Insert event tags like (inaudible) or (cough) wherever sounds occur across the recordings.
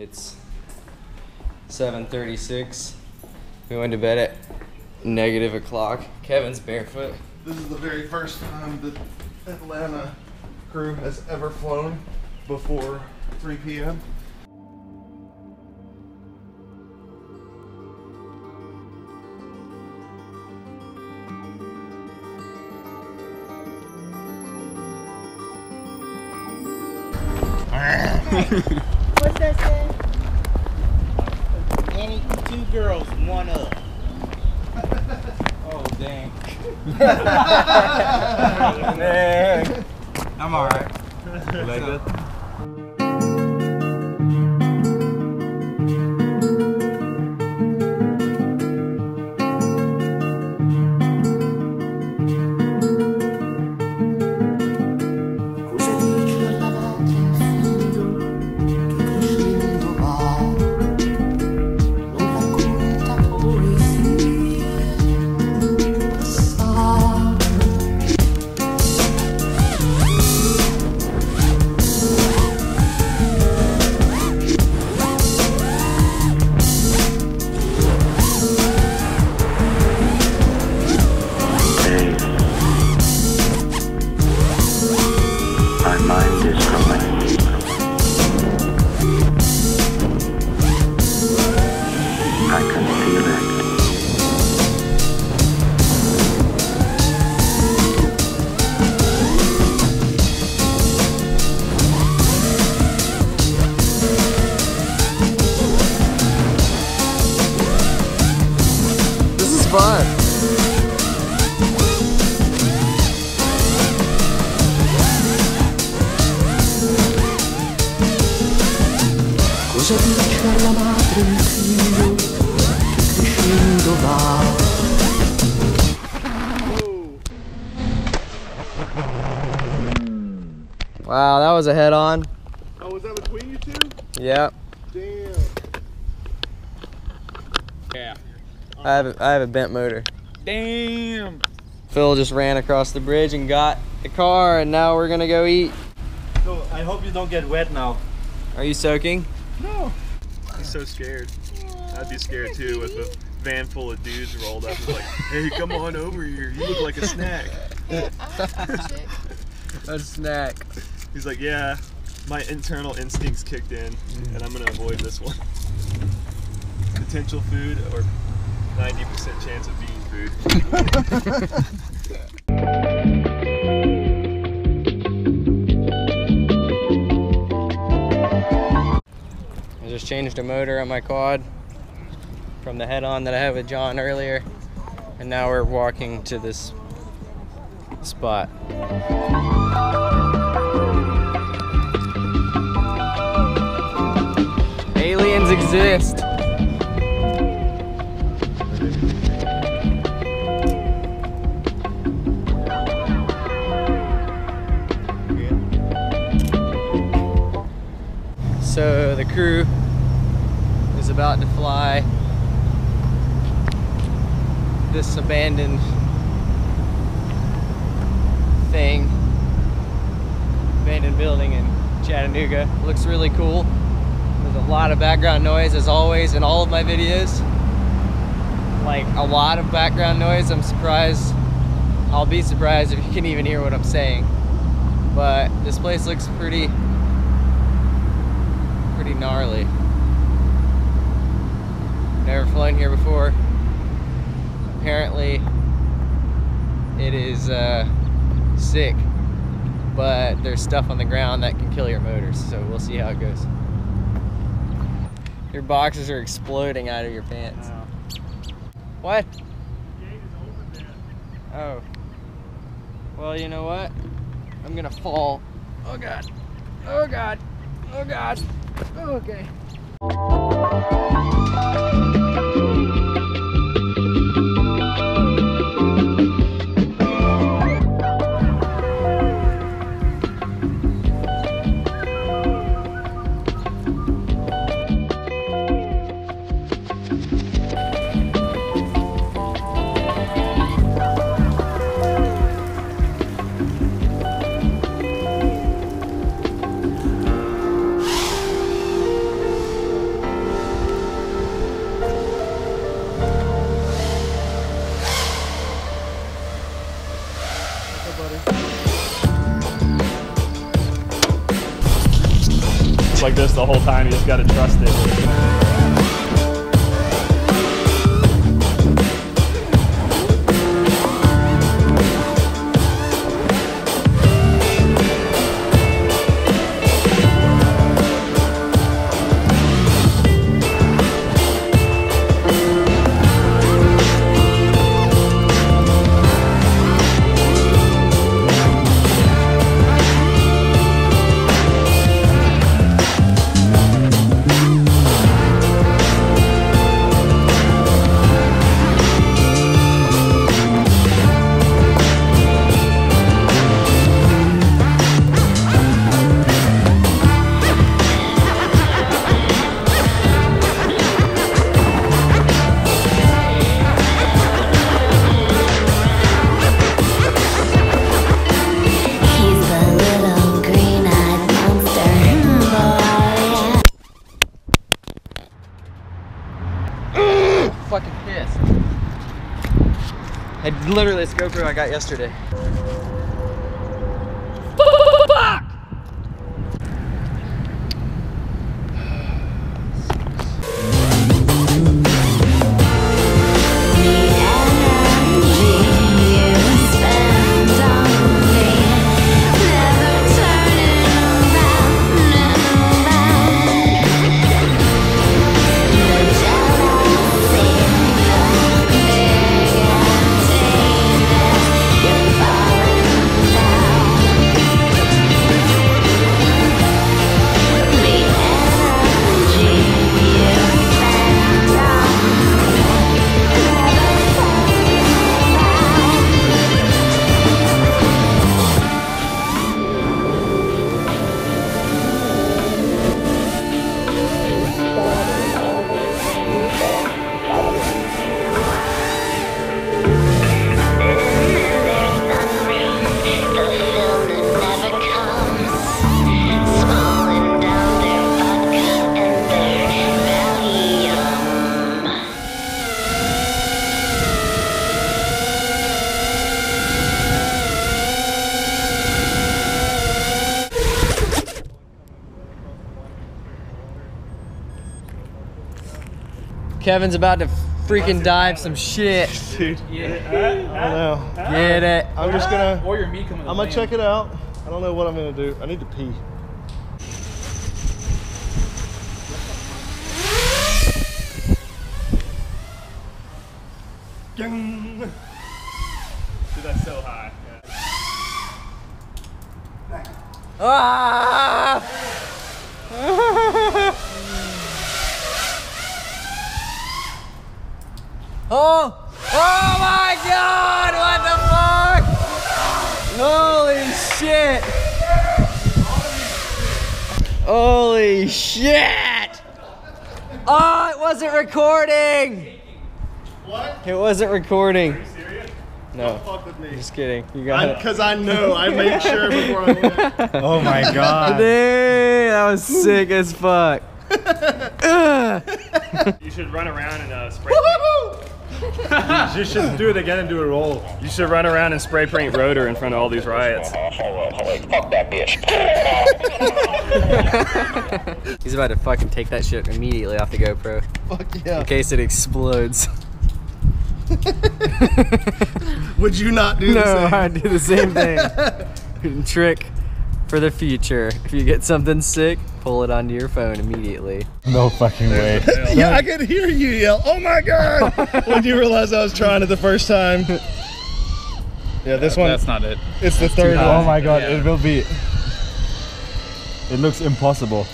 It's 7:36. We went to bed at negative o'clock. Kevin's barefoot. This is the very first time the Atlanta crew has ever flown before 3 p.m. (laughs) What's that say? Any two girls, one up. oh dang. (laughs) Man. I'm alright. You like Wow, that was a head on. Oh, was that between you two? Yep. Damn. Yeah. I have a, I have a bent motor. Damn. Phil just ran across the bridge and got the car, and now we're gonna go eat. So I hope you don't get wet now. Are you soaking? No. He's so scared. I'd be scared too with a van full of dudes rolled up. It's like, hey, come on over here. You look like a snack. (laughs) (laughs) A snack. He's like, yeah, my internal instincts kicked in, mm. and I'm gonna avoid this one. (laughs) Potential food or 90% chance of being food. (laughs) I just changed a motor on my quad from the head-on that I had with John earlier, and now we're walking to this spot. Exist. So the crew is about to fly this abandoned thing, abandoned building in Chattanooga. Looks really cool. A lot of background noise as always in all of my videos. Like a lot of background noise. I'm surprised. I'll be surprised if you can even hear what I'm saying. But this place looks pretty pretty gnarly. Never flown here before. Apparently, it is uh, sick, but there's stuff on the ground that can kill your motors, so we'll see how it goes. Your boxes are exploding out of your pants. What? Oh. Well, you know what? I'm gonna fall. Oh god. Oh god. Oh god. Oh, okay. The whole time. You just got to trust it. Literally this GoPro I got yesterday. Kevin's about to freaking dive some shit. Dude. I don't know. Get it. I'm just gonna. Or your meat coming. I'm gonna check it out. I don't know what I'm gonna do. I need to pee. Dude, that's so high. Ah! Oh! Oh my god! What the fuck? Holy shit! Holy shit! Oh, it wasn't recording! What? It wasn't recording. Serious? No, Fuck with me. just kidding. You got it. Because I know. I made sure before I went. (laughs) Oh my god. Dude, that was sick as fuck. (laughs) You should run around and uh, spray. (laughs) (laughs) you should do it again and do a roll. You should run around and spray paint rotor in front of all these riots. Fuck that bitch. (laughs) He's about to fucking take that shit immediately off the GoPro Fuck yeah. in case it explodes. (laughs) Would you not do no, the same? No, I'd do the same thing. Trick for the future. If you get something sick, pull it onto your phone immediately. No fucking way. Yeah, I could hear you yell, "Oh my god!" (laughs) when you realized I was trying it the first time. Yeah, this one. That's not it. It's the third Oh one. my god, it will be. It looks impossible.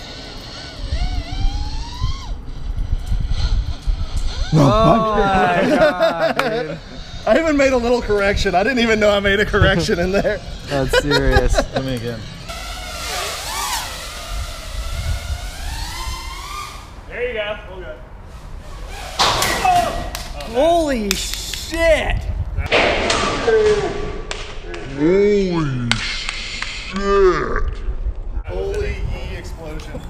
Oh my god, dude. I even made a little correction. I didn't even know I made a correction in there. That's serious. Let me again. There you go. Holy shit! Holy E explosion. (laughs)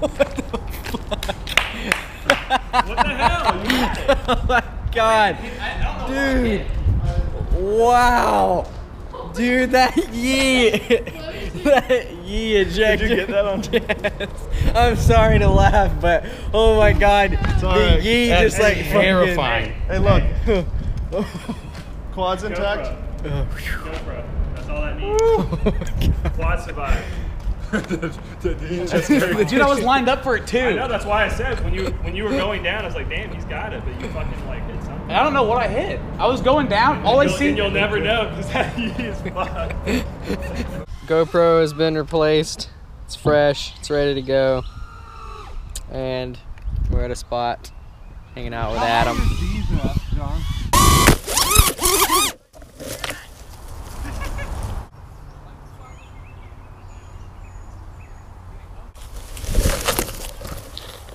What the hell? You got (laughs) it. Oh my god. Dude. Wow. Dude, that yeet. (laughs) Yee ejected. Did you get that on? Yes. I'm sorry to laugh, but oh my god, the yee That's just like terrifying. Hey, look. (laughs) (laughs) Quads intact. GoPro. That's all that needs. Oh Quad survive. The (laughs) dude, I was lined up for it too. I know. That's why I said when you when you were going down, I was like, damn, he's got it. But you fucking like hit something. I don't know what I hit. I was going down. All I see. and you'll never know because (laughs) that is fucked. GoPro has been replaced. It's fresh. It's ready to go. And we're at a spot hanging out with Adam.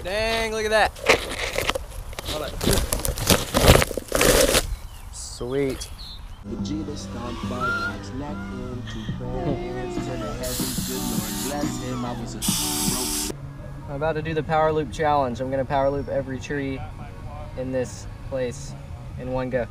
Dang, look at that. Hold on. Sweet. Vegeta stomped by God's neck in two prayers to the heavens. Good Lord bless him. I was a broke I'm about to do the power loop challenge. I'm gonna power loop every tree in this place in one go.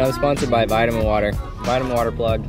Dude, I'm sponsored by Vitamin Water. Vitamin Water plug.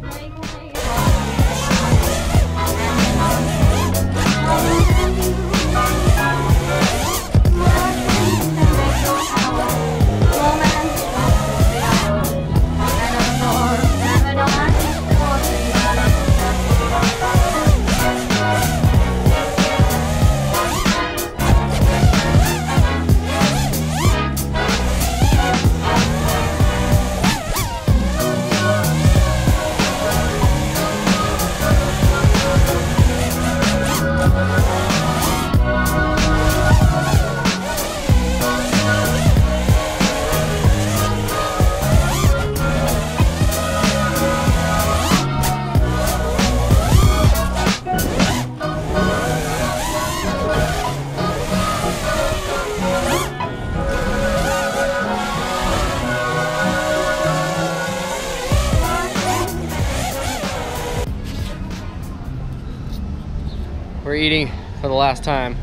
We're eating for the last time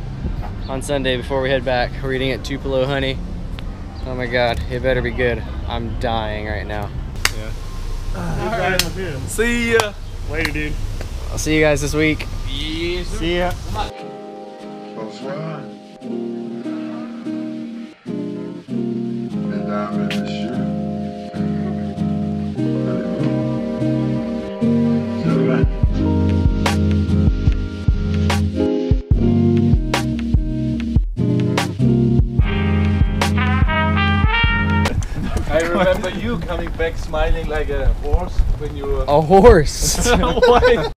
on Sunday before we head back. We're eating at Tupelo Honey. Oh my god, it better be good. I'm dying right now. Yeah. See ya. Later, dude. I'll see you guys this week. See ya. Bonsoir. Mesdames et uh, remember you coming back smiling like a horse when you were A horse! (laughs)